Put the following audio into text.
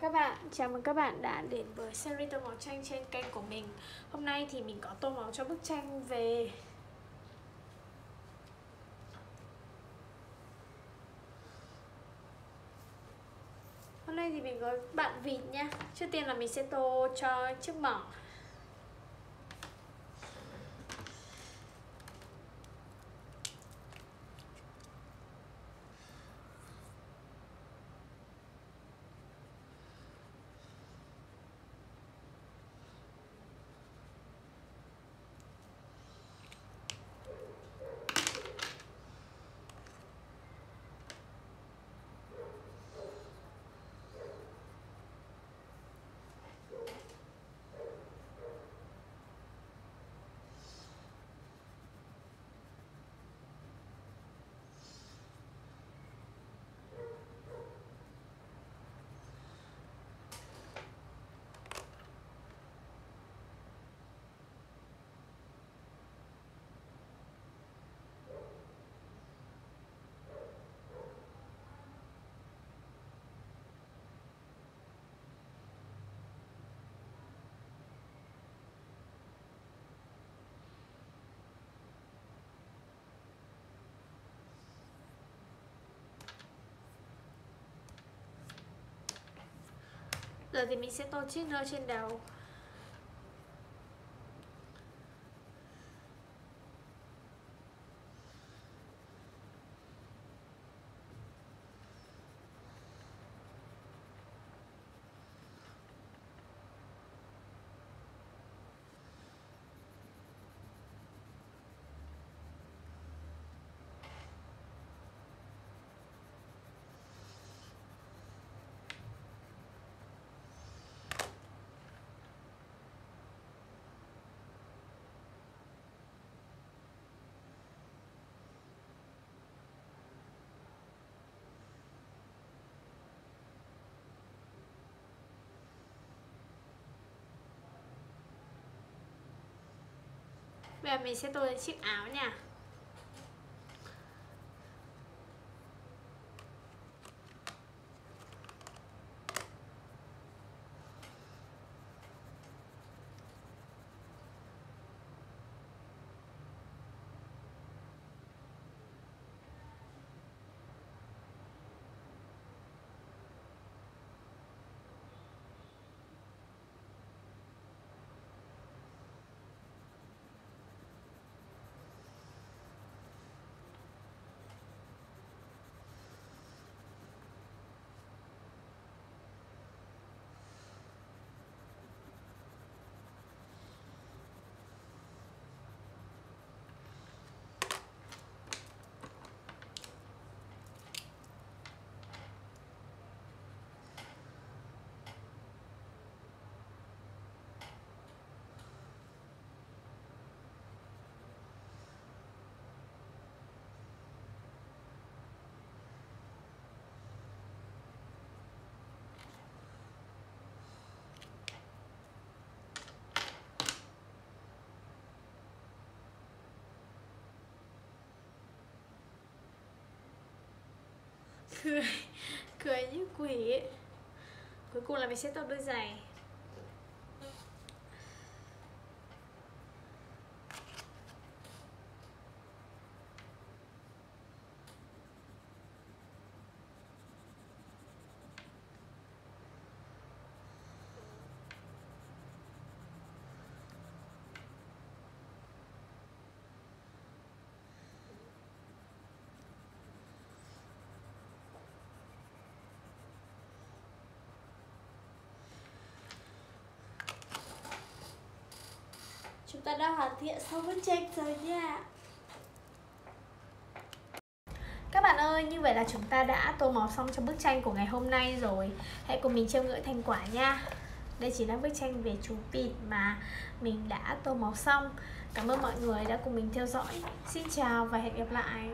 chào các bạn, chào mừng các bạn đã đến với series tô màu tranh trên kênh của mình. Hôm nay thì mình có tô màu cho bức tranh về. Hôm nay thì mình có bạn vịt nha. Trước tiên là mình sẽ tô cho chiếc mỏng. Giờ thì mình sẽ tô chiếc nơ trên đầu Bây giờ mình sẽ tô lên chiếc áo nha. Cười cười như quỷ ấy. cuối cùng là mình sẽ tao đôi giày Chúng ta đã hoàn thiện xong bức tranh rồi nha. Các bạn ơi, như vậy là chúng ta đã tô màu xong cho bức tranh của ngày hôm nay rồi. Hãy cùng mình chiêm ngưỡng thành quả nha. Đây chỉ là bức tranh về chú vịt mà mình đã tô màu xong. Cảm ơn mọi người đã cùng mình theo dõi. Xin chào và hẹn gặp lại.